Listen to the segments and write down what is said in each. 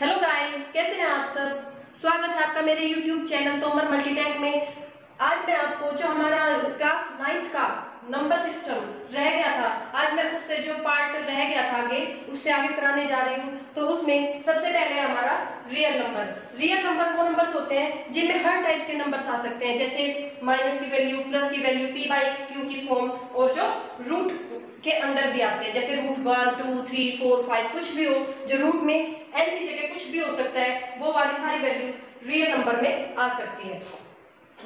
Hello guys कैसे हैं आप सब? स्वागत है आपका मेरे यूट्यूब चैनल तोमर मल्टीटैंक में। आज मैं आपको, जो हमारा क्लास नाइन्थ का नंबर सिस्टम रह गया था, आज मैं उससे जो पार्ट रह गया था आगे, उससे आगे कराने जा रही हूँ। तो उसमें सबसे पहले हमारा रियल नंबर रियल नंबर वो नंबर्स होते हैं जिनमें हर टाइप के नंबर्स आ सकते हैं, जैसे माइनस की वैल्यू प्लस की वैल्यू पी बाई क्यू की फॉर्म और जो रूट के अंडर भी आते हैं। जैसे root one two three four five कुछ भी हो, जो रूट में एन की जगह कुछ भी हो सकता है, वो वाली सारी वैल्यूज़ रियल नंबर में आ सकती है।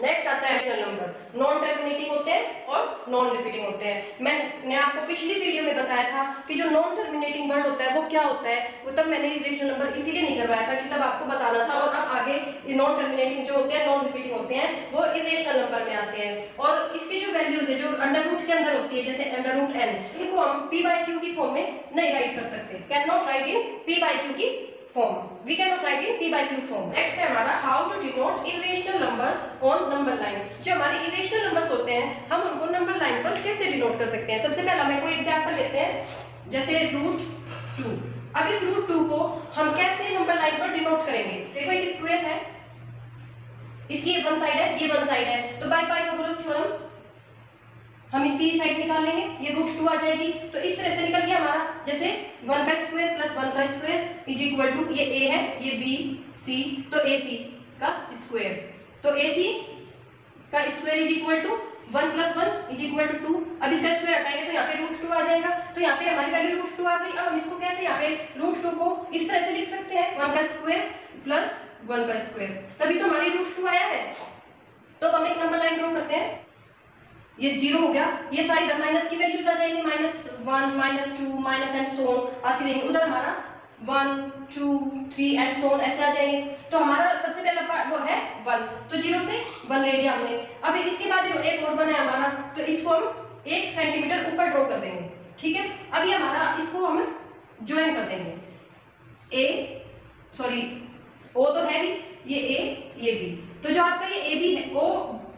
नेक्स्ट आता है एडिशनल नंबर नॉन टर्मिनेटिंग होते हैं और नॉन रिपीटिंग होते हैं. मैंने आपको पिछली वीडियो में बताया था कि जो नॉन टर्मिनेटिंग वर्ड होता है, वो क्या होता है? वो तब मैंने इरेशनल नंबर इसीलिए नहीं करवाया था कि तब आपको बताना था और अब आगे नॉन टर्मिनेटिंग जो होते हैं नॉन रिपीटिंग होते हैं, वो इरेशनल नंबर में आते हैं. और इसकी जो वैल्यूज़ है, जो अंडर रूट के अंदर होती है, जैसे अंडर रूट एन इनको हम पी बाई क्यू की फॉर्म में नहीं राइट कर सकते. Can not write in P by Q की form. We cannot write in p by q form. Next है हमारा, how to denote irrational number on number line. जो हमारे irrational numbers होते हैं, हम उनको number line पर कैसे denote कर सकते हैं सबसे पहला मैं कोई एग्ज़ाम्पल लेते हैं, जैसे रूट टू अब इस रूट टू को हम कैसे नंबर लाइन पर डिनोट करेंगे देखो एक स्क्वायर है इसकी ये वन साइड है, ये वन साइड है तो बाय पाइथागोरस थ्योरम हम इसकी साइड निकाल लेंगे, ये रूट टू आ जाएगी। तो इस तरह से निकल गया हमारा, जैसे वन का स्क्वायर प्लस वन का स्क्वायर इज़ इक्वल टू ये ए है, ये बी सी तो ए सी का स्क्वायर तो ए सी का square is equal to one plus one is equal to two अब इसका स्क्वायर हटाएँगे तो यहाँ पे रूट टू आ जाएगा। तो यहाँ पे हमारी वैल्यू रूट टू आ गई। अब हम इसको कैसे यहाँ पे रूट टू को इस तरह से लिख सकते हैं? वन का स्क्वायर प्लस वन का स्क्वायर तभी तो हमारी रूट टू आया है। तो हम एक नंबर लाइन ड्रॉ करते हैं। ये ज़ीरो हो गया। ये सारी इधर माइनस की वैल्यूज़ आ जाएँगी? Minus one minus two minus and so on आती रहेंगी। उधर हमारा one two three and so on ऐसे आ जाएँगे। तो हमारा सबसे पहला पार्ट वो है वन तो ज़ीरो से वन ले लिया हमने। अब इसके बाद जो एक और वन है हमारा। तो इसको हम एक सेंटीमीटर ऊपर ड्रॉ कर देंगे। ठीक है? अभी हमारा इसको हम ज्वाइन कर देंगे। ए सॉरी ओ तो है भी, ये ए ये बी तो जो आपका ये ए बी है ओ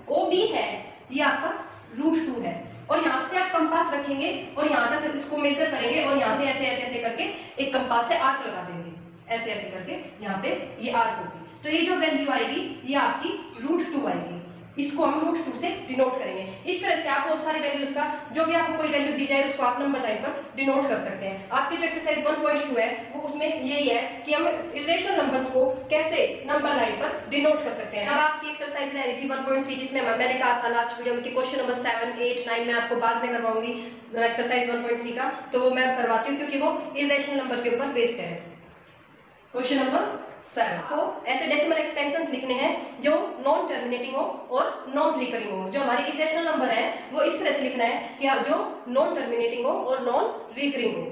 ओ बी है, ये आपका रूट टू है और यहाँ से आप कंपास रखेंगे और यहाँ तक इसको मेजर करेंगे और यहाँ से ऐसे ऐसे ऐसे करके एक कंपास से आर्क लगा देंगे। ऐसे ऐसे करके यहाँ पे ये आर्क होगी। तो ये जो वैल्यू आएगी, ये आपकी रूट टू आएगी। इसको हम रूट टू से डिनोट करेंगे। इस तरह से आप बहुत सारे वैल्यूज़ का, जो भी आपको कोई वैल्यू दी जाए, उसको आप नंबर लाइन पर डिनोट कर सकते हैं। आपकी जो एक्सरसाइज 1.2 है, वो उसमें यही है कि हम इरेशनल नंबर्स को कैसे नंबर लाइन पर डिनोट कर सकते हैं। अब आपकी एक्सरसाइज रह रही थी 1.3 जिसमें मैंने कहा था लास्ट वीडियो में कि question number seven eight nine में आपको बाद में करवाऊँगी एक्सरसाइज वन का। तो वो मैं करवाती हूँ, क्योंकि वो इरेशनल नंबर के ऊपर बेस्ड है। क्वेश्चन नंबर सेवन तो ऐसे डेसिमल एक्सपेंशन लिखने हैं जो नॉन टर्मिनेटिंग हो और नॉन रिकरिंग हो। जो हमारी इक्वेशनल नंबर है, वो इस तरह से लिखना है कि आप जो नॉन टर्मिनेटिंग हो और नॉन रिकरिंग हो।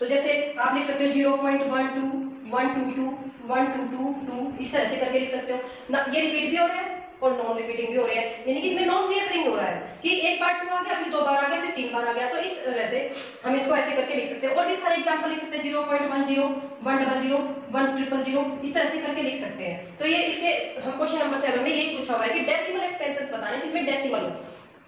तो जैसे आप लिख सकते हो zero point one two one two two one two two two इस तरह से करके लिख सकते हो। ना, ये रिपीट भी हो रहा है और नॉन रिपीटिंग भी हो रहे हैं। यानी कि इसमें नॉन रिकरिंग हो रहा है कि एक बार टू आ गया, फिर दो बार आ गया तीन बार आ गया तो इस तरह से हम इसको ऐसे करके लिख सकते हैं। और भी सारे एग्ज़ाम्पल लिख सकते हैं zero point one zero one double zero one triple zero इस तरह से करके लिख सकते हैं। तो ये इसके, हम क्वेश्चन नंबर सेवन में यही पूछा हुआ है कि डेसिमल एक्सपेंसेस बताने, जिसमें डेसिमल हो।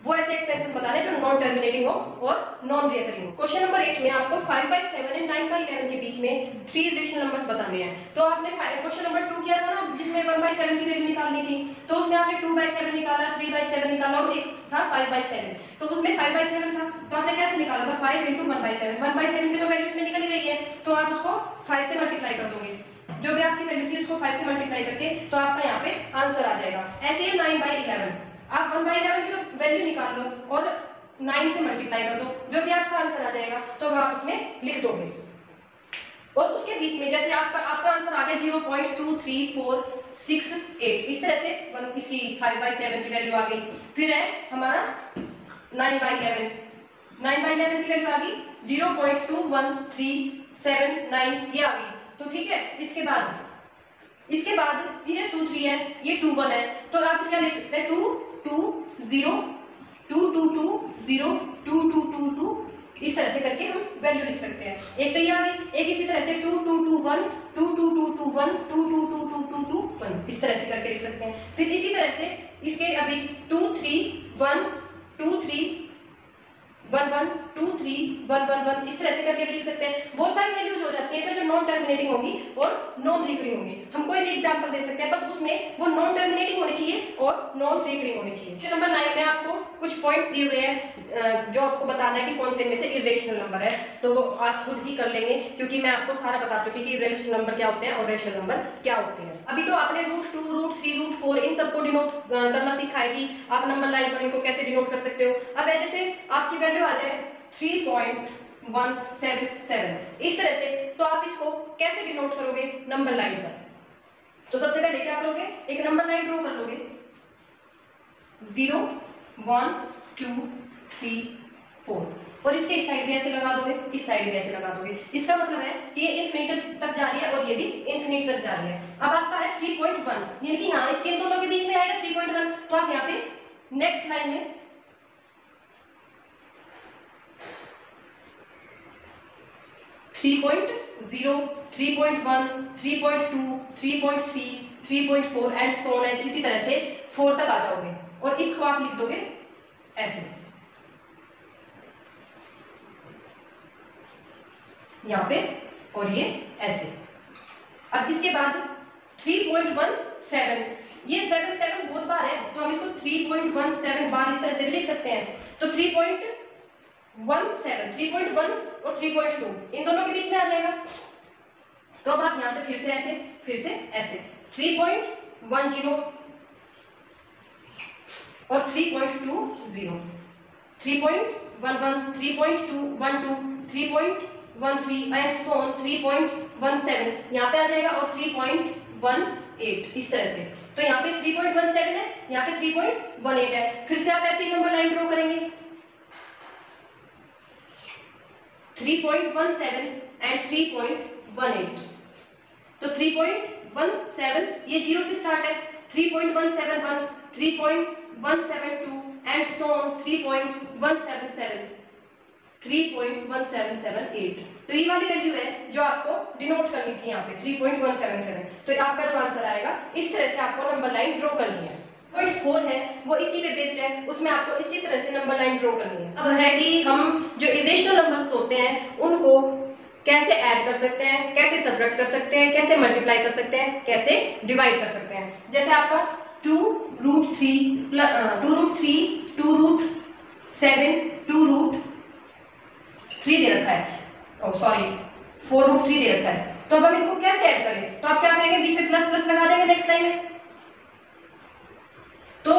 वो ऐसे एक्सपेंशन बताने जो नॉन टर्मिनेटिंग हो और नॉन रिकरिंग हो। क्वेश्चन नंबर एट में आपको five by seven and nine by eleven के बीच में थ्री रेशनल नंबर्स बताने हैं। तो आपने क्वेश्चन नंबर टू किया था ना, जिसमें वन बाई सेवन की वैल्यू निकालनी थी तो उसमें आपने टू बाई सेवन निकाला थ्री बाई सेवन निकाला और एक था फाइव बाई सेवन तो उसमें फाइव बाई सेवन था तो आपने कैसे निकाला था? Five into one by seven one by seven की तो वैल्यू इसमें निकल ही रही है तो आप उसको फाइव से मल्टीप्लाई कर दोगे। जो भी आपकी वैल्यू थी, उसको फाइव से मल्टीप्लाई करके तो आपका यहाँ पे आंसर आ जाएगा। ऐसे ही नाइन बाई इलेवन आप वन बाई इलेवन की तो वैल्यू निकाल दो और नाइन से मल्टीप्लाई कर दो। जो भी आपका आंसर आ जाएगा तो आप उसमें लिख दोगे। और उसके बीच में, जैसे आपका आपका आंसर आ गया zero point two three four six eight इस तरह से वन इसकी फाइव बाई सेवन की वैल्यू आ गई। फिर है हमारा nine by eleven nine by eleven की वैल्यू आ गई zero point two one three seven nine ये आ गई। तो ठीक है, इसके बाद इसके बाद ये टू थ्री है, ये टू वन है। तो आप इसका लिख सकते हैं two two zero two two two zero two two two two इस तरह से करके हम वैल्यू लिख सकते हैं एक तो ये आ गई एक इसी तरह से two two two one two two two two one two two two two two two one इस तरह से करके लिख सकते हैं फिर इसी तरह से इसके अभी two three one two three one one two three one one one इस तरह से करके भी लिख सकते हैं। बहुत सारी वैल्यूज़ हो जाती है, इसमें जो नॉन टर्मिनेटिंग होगी, और नॉन रिकरिंग होंगी। हम कोई भी एग्ज़ाम्पल दे सकते हैं, बस उसमें वो नॉन टर्मिनेटिंग होनी चाहिए और नॉन रिकरिंग होनी चाहिए। क्वेश्चन नंबर नाइन में आपको कुछ पॉइंट्स दिए हुए हैं जो आपको बताना है कि कौन से इनमें से इरेशनल नंबर है। तो आप खुद ही कर लेंगे, क्योंकि मैं आपको सारा बता चुकी कि इरेशनल नंबर क्या होते हैं और रेशनल नंबर क्या होते हैं। अभी तो आपने root two root three root four इन सबको डिनोट करना सीखा है कि आप नंबर लाइन पर इनको कैसे डिनोट कर सकते हो। अब जैसे आपकी वैल्यू आ जाए three point one seven seven इस तरह से तो आप इसको कैसे डिनोट करोगे नंबर लाइन पर? तो सबसे पहले क्या करोगे? एक नंबर लाइन ड्रॉ कर लोगे। Zero one two three four और इसके इस साइड भी ऐसे लगा दोगे, इस साइड भी ऐसे लगा दोगे। इसका मतलब है ये इन्फिनिट तक जा रही है और ये भी इन्फिनिट तक जा रही है। अब आपका है थ्री पॉइंट वन यानी कि हाँ इसके दोनों के बीच में आएगा थ्री पॉइंट वन तो आप यहाँ पे नेक्स्ट लाइन में three point zero three point one three point two three point three three point and so on इसी तरह से फोर तक आ जाओगे। और इसको आप लिख दोगे ऐसे। यहाँ पे, और ये ऐसे। अब इसके बाद 3.17 ये 7 7 बहुत बार है तो हम इसको 3.17 बार इस तरह से भी लिख सकते हैं। तो 3.17 3.1 और 3.2 इन दोनों के बीच में आ जाएगा तो अब आप यहाँ से फिर से ऐसे फिर से ऐसे 3.10 और 3.20 3.11 3.212 3.13 एंड सो ऑन 3.17 यहाँ पे आ जाएगा और 3.18 इस तरह से तो यहाँ पे 3.17 है यहाँ पे 3.18 है फिर से आप ऐसे ही नंबर लाइन ड्रॉ करेंगे 3.17 एंड 3.18 तो 3.17 ये ज़ीरो से स्टार्ट है। 3.171 3.172 एंड सो ऑन 3.177 3.1778 तो ये वाली वैल्यू है जो आपको डिनोट करनी थी यहाँ पे 3.177 तो आपका जो आंसर आएगा, इस तरह से आपको नंबर लाइन ड्रॉ करनी है। पॉइंट फोर है, वो इसी पे बेस्ड है, उसमें आपको इसी तरह से नंबर लाइन ड्रॉ करनी है। अब है कि हम जो इरेशनल नंबर्स होते हैं, उनको कैसे ऐड कर सकते हैं, कैसे सब्ट्रैक्ट कर सकते हैं, कैसे मल्टीप्लाई कर सकते हैं, कैसे डिवाइड कर सकते हैं। जैसे आपका two root three two root three two root seven two root three दे रखा है। सॉरी फोर रूट थ्री दे रखा है। तो अब हम इनको कैसे ऐड करें? तो आप क्या करेंगे? बीच में प्लस प्लस लगा देंगे नेक्स्ट लाइन में तो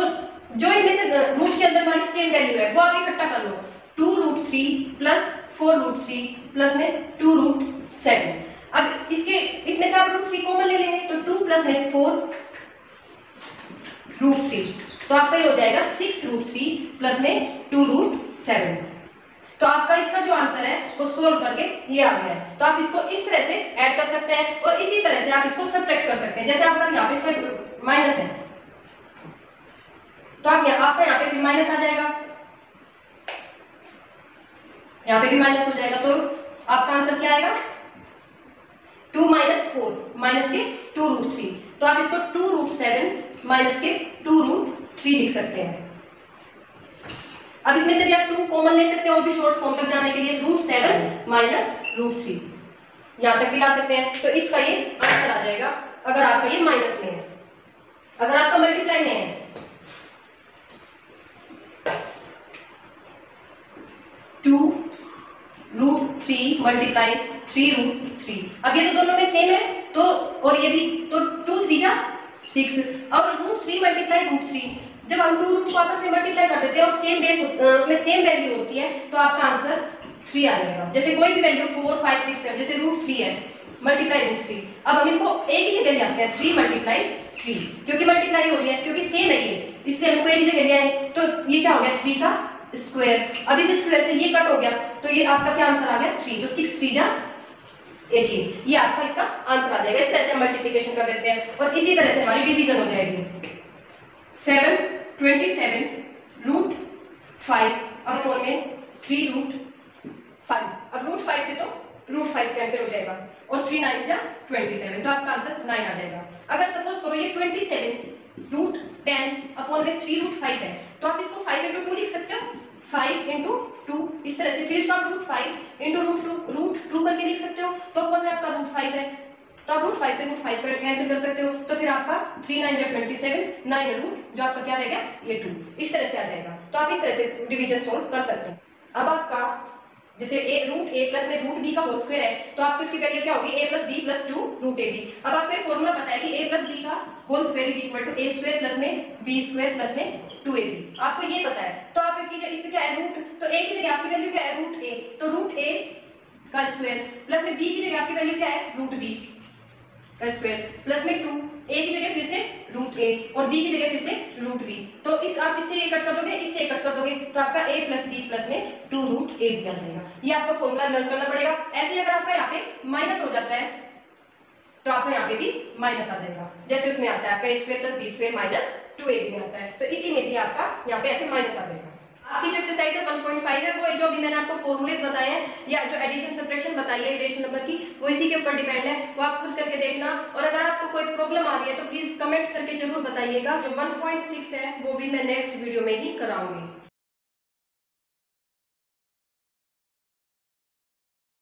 जो इनमें से रूट के अंदर वाली सेम वैल्यू है। वो आप इकट्ठा कर लो। Two root three plus four root three plus में टू रूट सेवन अब इसके, इसमें से आप रूट थ्री कॉमन ले लेंगे तो टू प्लस में फोर रूट थ्री तो आपका ये हो जाएगा सिक्स रूट थ्री प्लस में टू रूट सेवन तो आपका इसका जो आंसर है, वो सोल्व करके ये आ गया है। तो आप इसको इस तरह से ऐड कर सकते हैं और इसी तरह से आप इसको सब्ट्रैक्ट कर सकते हैं। जैसे आपका यहाँ पे माइनस है। तो आप यहाँ आपका यहाँ पे फिर माइनस आ जाएगा। यहाँ पे भी माइनस हो जाएगा। तो आपका आंसर क्या आएगा? टू माइनस फोर माइनस के टू रूट थ्री तो आप इसको टू रूट सेवन माइनस के टू रूट थ्री लिख सकते हैं। अब इसमें से भी आप टू कॉमन ले सकते हैं और भी शॉर्ट फॉर्म तक जाने के लिए root seven minus root three यहाँ तक भी ला सकते हैं। तो इसका ये आंसर आ जाएगा। अगर आपका ये माइनस में है। अगर आपका मल्टीप्लाई में है two root three multiply three root three. अब ये तो दोनों में सेम है तो और यदि तो टू थ्री जा सिक्स और root three multiply root three. जब हम टू रूट को आपस में मल्टीप्लाई कर देते हैं और सेम बेस उसमें सेम वैल्यू होती है तो आपका आंसर थ्री आ जाएगा। जैसे कोई भी वैल्यू फोर फाइव सिक्स है, जैसे रूट थ्री है, मल्टीप्लाई रूट थ्री अब हम इनको एक ही जगह ले आते हैं थ्री मल्टीप्लाई थ्री क्योंकि मल्टीप्लाई हो रही है, क्योंकि सेम है ये, इसलिए हमको एक ही जगह ले आए तो ये क्या हो गया थ्री का स्क्वायर अब इस स्क्वायर से ये कट हो गया तो ये आपका क्या आंसर आ गया? थ्री तो सिक्स थ्री जा एटीन ये आपका इसका आंसर आ जाएगा। इस तरह से मल्टीप्लीकेशन कर देते हैं और इसी तरह से हमारी डिवीज़न हो जाएगी। Seven twenty seven root five अब में थ्री रूट फाइव अब रूट फाइव से तो रूट फाइव कैंसिल हो जाएगा और थ्री नाइन जा ट्वेंटी सेवन तो आपका आंसर नाइन आ जाएगा। अगर सपोज़ करो ये twenty seven root ten upon में थ्री रूट फाइव है तो आप इसको फाइव इंटू टू लिख सकते हो। फाइव इंटू टू इस तरह से फिर इसको आप root five into root two root two करके लिख सकते हो। तो अपन में आपका रूट फाइव है? तो आप रूट फाइव से रूट फाइव कर कैंसिल कर सकते हो। तो फिर आपका थ्री नाइन जो ट्वेंटी सेवन नाइन रूट जो आपका क्या रहेगा? ये टू इस तरह से आ जाएगा। तो आप इस तरह से डिविजन सोल्व कर सकते हो। अब आपका जैसे ए रूट ए प्लस में रूट बी का होल स्क्वायर है तो आपको इसकी वैल्यू क्या होगी? A plus B plus two root A B अब आपको एक फॉर्मूला पता है कि ए प्लस बी का whole square is equal to A square plus में बी स्क्वायर प्लस में टू ए बी आपको ये पता है। तो आप एक इसमें क्या है? रूट तो ए की जगह आपकी वैल्यू क्या है? रूट ए तो रूट ए का स्क्वायर प्लस में बी की जगह आपकी वैल्यू क्या है? रूट बी का स्क्वायर प्लस में टू ए की जगह फिर से रूट ए और बी की जगह फिर से रूट बी तो इस आप इससे ये कट कर दोगे, इससे कट कर दोगे तो आपका ए प्लस बी प्लस में टू रूट ए बी आ जाएगा. ये आपको फॉर्मूला लर्न करना पड़ेगा. ऐसे अगर आपका यहाँ पे माइनस हो जाता है तो आपका यहाँ पे भी माइनस आ जाएगा. जैसे उसमें आता है आपका A square plus B square minus two A B आता है. तो इसी में भी आपका यहाँ पे ऐसे माइनस आ जाएगा. आपकी जो एक्सरसाइज है 1.5 है, वो जो अभी मैंने आपको फॉर्मूलेज बताए हैं, या जो एडिशन सब्रेशन बताई है एडिशन नंबर की, वो इसी के ऊपर डिपेंड है, वो आप खुद करके देखना। और अगर आपको कोई प्रॉब्लम आ रही है तो प्लीज़ कमेंट करके ज़रूर बताइएगा। जो 1.6 है, वो भी मैं नेक्स्ट वीडियो में ही कराऊँगी।